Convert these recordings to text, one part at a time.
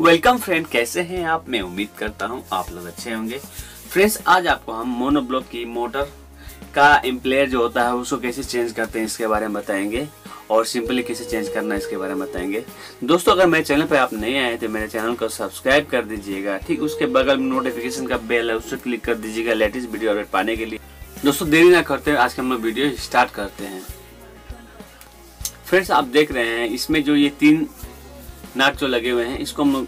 Welcome friend कैसे हैं आप? मैं उम्मीद करता हूँ आप लोग अच्छे होंगे। फ्रेंड्स आज आपको हम मोनोब्लॉक की मोटर का एम्प्लेयर जो होता है, उसको कैसे चेंज करते हैं इसके बारे में बताएँगे और सिंपली कैसे चेंज करना है इसके बारे में बताएँगे। दोस्तों, अगर मेरे चैनल पर आप नए आए तो मेरे चैनल को सब्सक्राइब कर दीजिएगा। ठीक, उसके बगल में नोटिफिकेशन का बेल है, उससे क्लिक कर दीजिएगा लेटेस्ट वीडियो अपडेट पाने के लिए। दोस्तों, देरी ना करते हैं आज के हम लोग वीडियो स्टार्ट करते हैं। फ्रेंड्स आप देख रहे हैं, इसमें जो ये तीन नाट जो लगे हुए हैं, इसको हम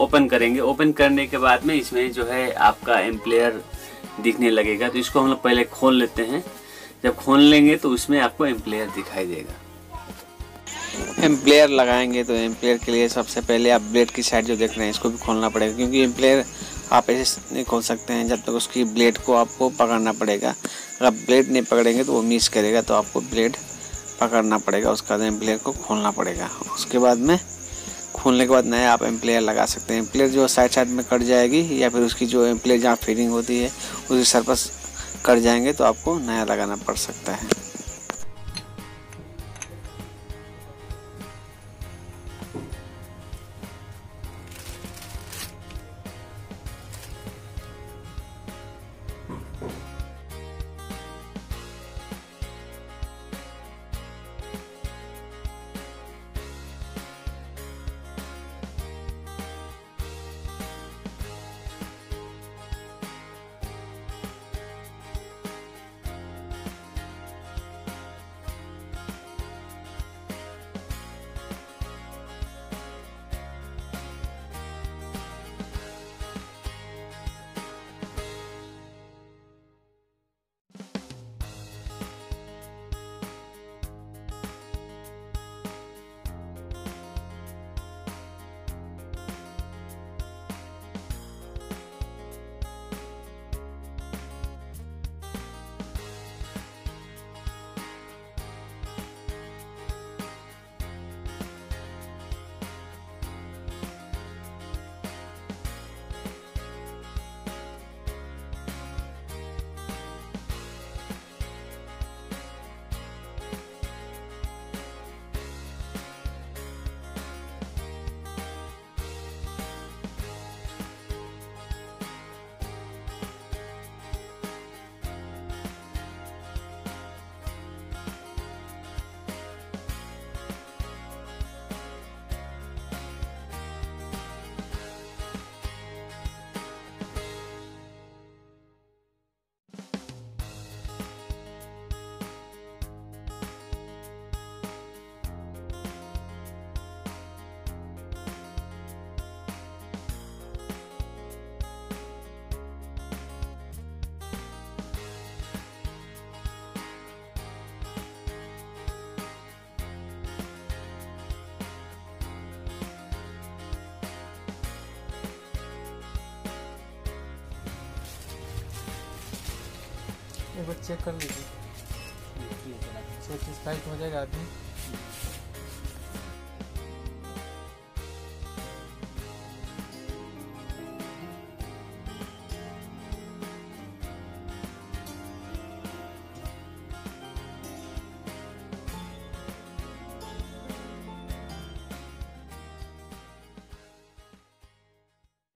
ओपन करेंगे। ओपन करने के बाद में इसमें जो है आपका एम्प्लेयर दिखने लगेगा। तो इसको हम लोग पहले खोल लेते हैं। जब खोल लेंगे तो उसमें आपको एम्प्लेयर दिखाई देगा। एम्प्लेयर लगाएँगे तो एम्प्लेयर के लिए सबसे पहले आप ब्लेड की साइड जो देख रहे हैं, इसको भी खोलना पड़ेगा। क्योंकि एम्प्लेयर आप ऐसे नहीं खोल सकते हैं। जब तक उसकी ब्लेड को आपको पकड़ना पड़ेगा। अगर ब्लेड नहीं पकड़ेंगे तो वो मिस करेगा। तो आपको ब्लेड पकड़ना पड़ेगा। उसके एम्प्लेयर को खोलना पड़ेगा। उसके बाद में खोलने के बाद नया आप एम्प्लेयर लगा सकते हैं। एम्प्लेयर जो साइड साइड में कट जाएगी या फिर उसकी जो एम्प्लेयर जहाँ फिटिंग होती है उसकी सरपस कट जाएँगे तो आपको नया लगाना पड़ सकता है। एक बार चेक कर लीजिए टाइट हो जाएगा आदमी